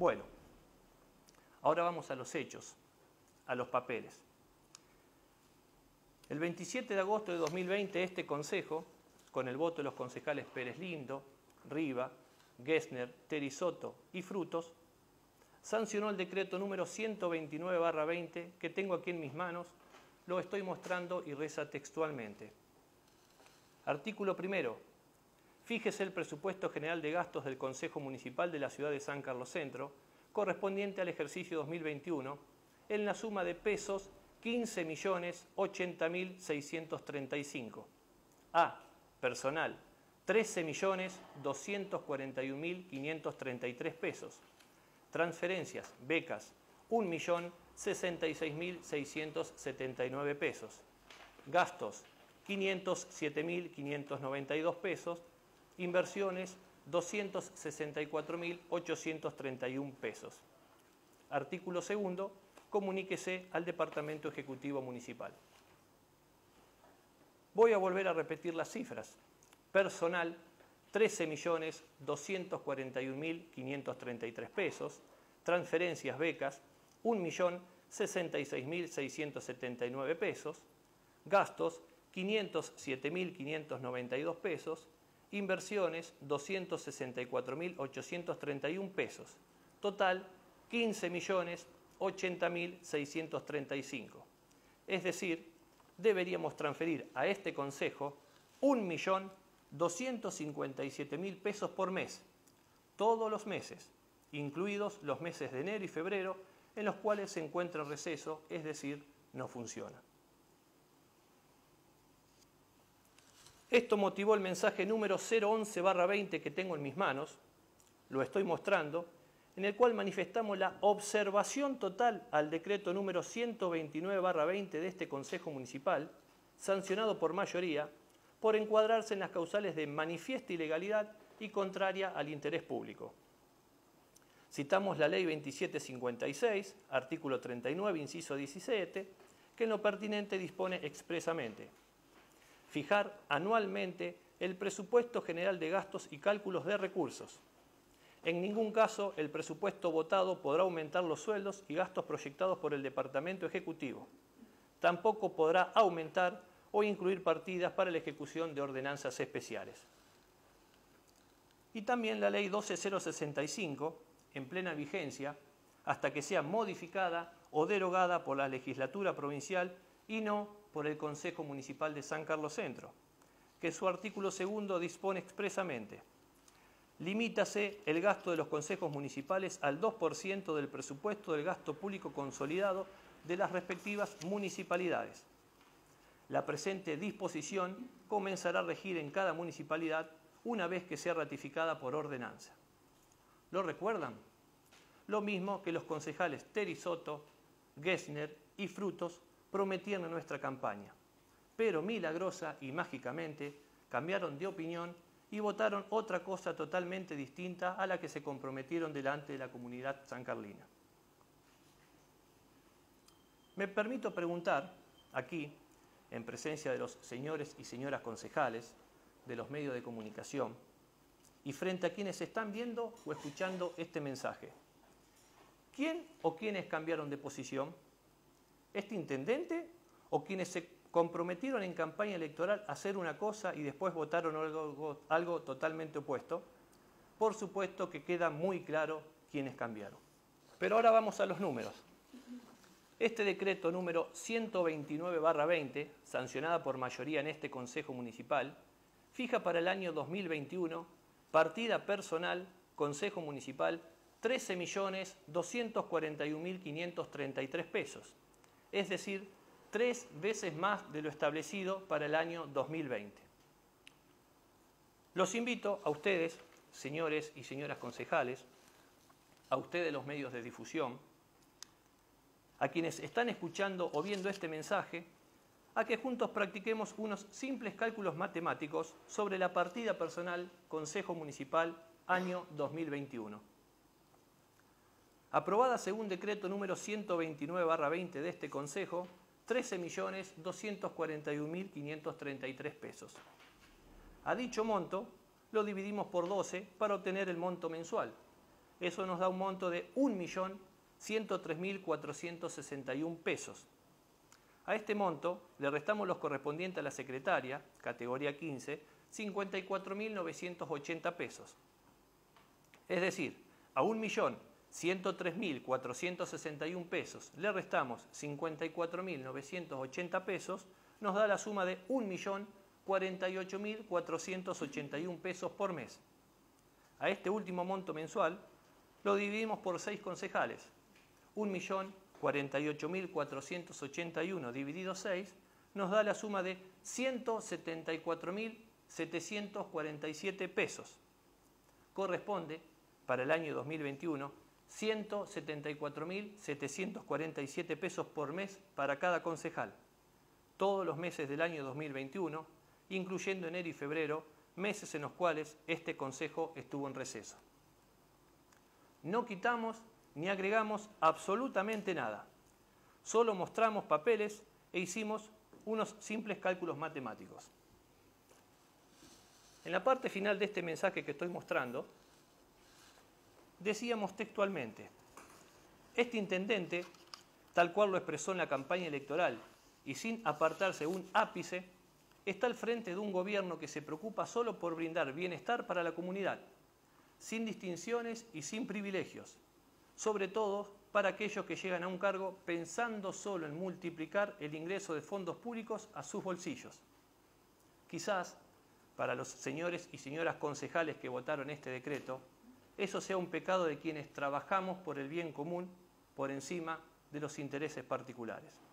Bueno, ahora vamos a los hechos, a los papeles. El 27 de agosto de 2020 este Consejo, con el voto de los concejales Pérez Lindo, Riva, Gessner, Terisoto y Frutos, sancionó el decreto número 129-20 que tengo aquí en mis manos, lo estoy mostrando y reza textualmente. Artículo primero. Fíjese el presupuesto general de gastos del Consejo Municipal de la Ciudad de San Carlos Centro, correspondiente al ejercicio 2021, en la suma de pesos 15.080.635. A. Personal, 13.241.533 pesos. Transferencias, becas, 1.066.679 pesos. Gastos, 507.592 pesos. Inversiones, 264.831 pesos. Artículo segundo comuníquese al Departamento Ejecutivo Municipal. Voy a volver a repetir las cifras. Personal, 13.241.533 pesos. Transferencias, becas, 1.066.679 pesos. Gastos, 507.592 pesos. Inversiones, 264.831 pesos. Total, 15 millones 80.635. Es decir, deberíamos transferir a este Consejo 1.257.000 pesos por mes, todos los meses, incluidos los meses de enero y febrero, en los cuales se encuentra en receso, es decir, no funciona. Esto motivó el mensaje número 011-20 que tengo en mis manos, lo estoy mostrando, en el cual manifestamos la observación total al decreto número 129-20 de este Consejo Municipal, sancionado por mayoría, por encuadrarse en las causales de manifiesta ilegalidad y contraria al interés público. Citamos la Ley 2756, artículo 39, inciso 17, que en lo pertinente dispone expresamente fijar anualmente el presupuesto general de gastos y cálculos de recursos, en ningún caso el presupuesto votado podrá aumentar los sueldos y gastos proyectados por el Departamento Ejecutivo. Tampoco podrá aumentar o incluir partidas para la ejecución de ordenanzas especiales. Y también la Ley 12065, en plena vigencia, hasta que sea modificada o derogada por la legislatura provincial y no por el Consejo Municipal de San Carlos Centro, que su artículo segundo dispone expresamente limítase el gasto de los consejos municipales al 2% del presupuesto del gasto público consolidado de las respectivas municipalidades. La presente disposición comenzará a regir en cada municipalidad una vez que sea ratificada por ordenanza. ¿Lo recuerdan? Lo mismo que los concejales Terisoto, Gessner y Frutos prometían en nuestra campaña, pero milagrosa y mágicamente cambiaron de opinión y votaron otra cosa totalmente distinta a la que se comprometieron delante de la comunidad sancarlina. Me permito preguntar aquí, en presencia de los señores y señoras concejales, de los medios de comunicación, y frente a quienes están viendo o escuchando este mensaje, ¿quién o quiénes cambiaron de posición? ¿Este intendente o quienes se comprometieron en campaña electoral a hacer una cosa y después votaron algo, totalmente opuesto, por supuesto que queda muy claro quiénes cambiaron. Pero ahora vamos a los números. Este decreto número 129-20, sancionada por mayoría en este Consejo Municipal, fija para el año 2021 partida personal, Consejo Municipal, 13.241.533 pesos, es decir, tres veces más de lo establecido para el año 2020. Los invito a ustedes, señores y señoras concejales, a ustedes los medios de difusión, a quienes están escuchando o viendo este mensaje, a que juntos practiquemos unos simples cálculos matemáticos sobre la partida personal Consejo Municipal año 2021. Aprobada según decreto número 129-20 de este Consejo, 13.241.533 pesos. A dicho monto lo dividimos por 12 para obtener el monto mensual, Eso nos da un monto de 1.103.461 pesos. A este monto le restamos los correspondientes a la secretaria, categoría 15, 54.980 pesos. Es decir, a 1.103.461 pesos le restamos 54.980 pesos, nos da la suma de 1.048.481 pesos por mes. A este último monto mensual lo dividimos por seis concejales. 1.048.481 dividido 6 nos da la suma de 174.747 pesos. Corresponde para el año 2021 174.747 pesos por mes para cada concejal. Todos los meses del año 2021, incluyendo enero y febrero, meses en los cuales este Consejo estuvo en receso. No quitamos ni agregamos absolutamente nada. Solo mostramos papeles e hicimos unos simples cálculos matemáticos. En la parte final de este mensaje que estoy mostrando, decíamos textualmente, este intendente, tal cual lo expresó en la campaña electoral y sin apartarse un ápice, está al frente de un gobierno que se preocupa solo por brindar bienestar para la comunidad, sin distinciones y sin privilegios, sobre todo para aquellos que llegan a un cargo pensando solo en multiplicar el ingreso de fondos públicos a sus bolsillos. Quizás para los señores y señoras concejales que votaron este decreto, eso sea un pecado de quienes trabajamos por el bien común por encima de los intereses particulares.